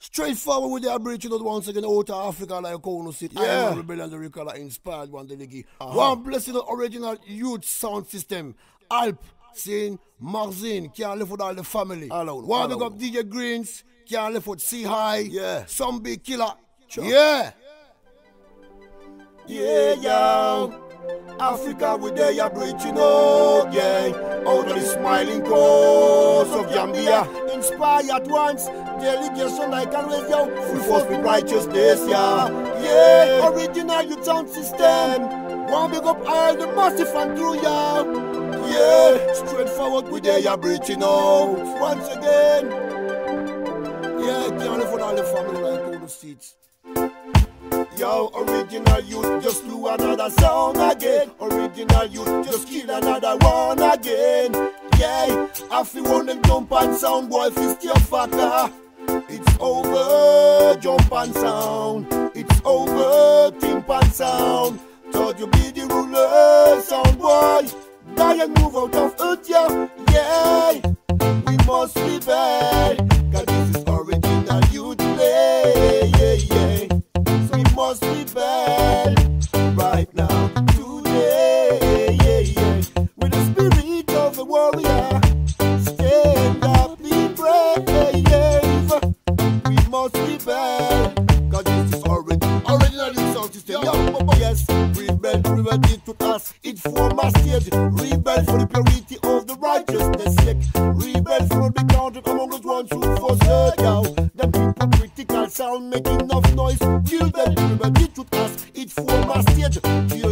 Straightforward with the Aboriginal once again out of Africa like Kono City. Yeah. I rebellion the Recaller inspired one delegi. Uh-huh. One blessed original youth sound system. Alp, Sin, Marzin, can't live with all the family. All out, One big up DJ Greens, can't live with Sea High. Yeah. Some big killer. Sure. Yeah. Yeah, yo. Africa with their Aboriginal, yeah. Out of the smiling coast of Gambia. Inspired once, delegation like always, yo. Full force with righteousness, yeah. Yeah, original youth sound system. One big up all the massive and true, yo. Yeah, straightforward with their Aboriginal. Once again. Yeah, live with all the family like Kono Seats. Yo, original youth just do another song again. Original youth just kill another one again. Yeah, I feel one them jump and sound boy fist your fucker. Uh. It's over, jump and sound. It's over, timp and sound. Thought you be the ruler, sound boy. Die and move out of earth, yeah. Yeah, we must rebel. Cause this is original youth play, yeah, yeah. So we must rebel youth sound system. Yo, oh, oh, yes, rebel, it to us. It form a stage. Rebel for the purity of the righteousness sake. Rebel from the counted among those ones who forsake yo. The people critical sound making enough noise. Rebel it to us. It form a.